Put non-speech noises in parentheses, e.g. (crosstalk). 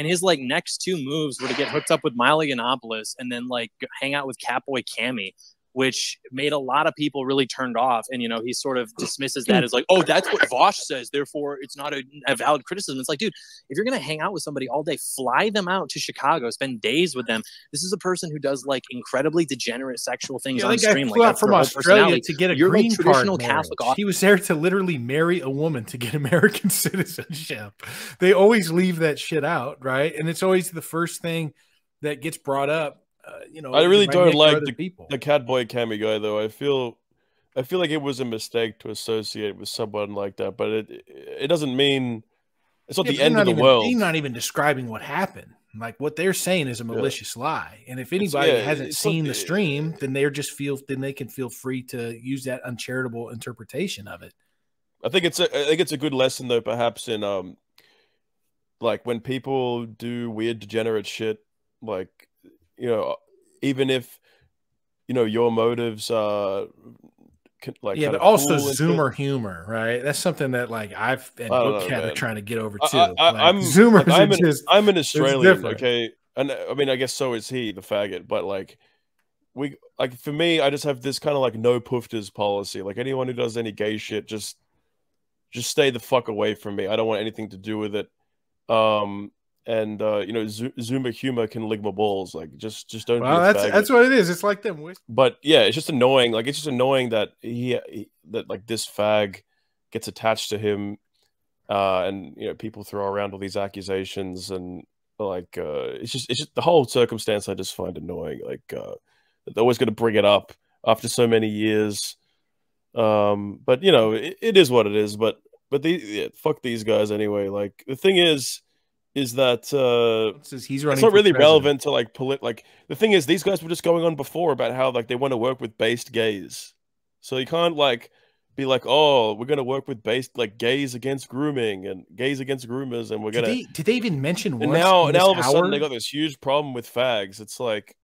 And his like next two moves were to get hooked up with Milo Yiannopoulos and then like hang out with Catboy Kami which made a lot of people really turned off. And, you know, he sort of hmm. dismisses that as like, oh, that's what (laughs) Vaush says. Therefore, it's not a, a valid criticism. It's like, dude, if you're going to hang out with somebody all day, fly them out to Chicago, spend days with them. This is a person who does like incredibly degenerate sexual things Yeah, on stream. flew Like, out from Australia to get a You're green like traditional card Catholic. marriage. He was there to literally marry a woman to get (laughs) American citizenship. They always leave that shit out, right? And it's always the first thing that gets brought up. Uh, you know, I really don't like the, people. the Catboy Kami guy though. I feel I feel like it was a mistake to associate with someone like that, but it it doesn't mean it's not Yeah, the end they're of the even, world. He's not even describing what happened. Like what they're saying is a malicious lie. And if anybody yeah, hasn't seen the- the stream, then they're just feel then they can feel free to use that uncharitable interpretation of it. I think it's a I think it's a good lesson though, perhaps in um like when people do weird degenerate shit, like you know, even if you know your motives are con- like yeah, but also cool. Zoomer humor, right? That's something that like I've and Bookcat are trying to get over too. I, I, Like, I'm Zoomers like, I'm an, just I'm an Australian, okay, and uh, I mean I guess so is he, the faggot. But like we like for me, I just have this kind of like no poofters policy. Like anyone who does any gay shit, just just stay the fuck away from me. I don't want anything to do with it. Um, and uh, you know, Zo- Zoomer humor can lick my balls. Like just just don't. Well, that's faggot. that's what it is. It's like them. but yeah, it's just annoying. Like it's just annoying that he, he that like this fag gets attached to him, uh, and you know people throw around all these accusations and like uh, it's just it's just the whole circumstance I just find annoying. Like uh, they're always going to bring it up after so many years. Um, but you know it, it is what it is. But but the yeah, fuck these guys anyway. Like the thing is, is that uh, Says he's running. it's not really president. relevant to like polit like the thing is these guys were just going on before about how like they want to work with based gays so you can't like be like oh we're gonna work with based like gays against grooming and gays against groomers and we're gonna did they even mention once now now all of a sudden they got this huge problem with fags it's like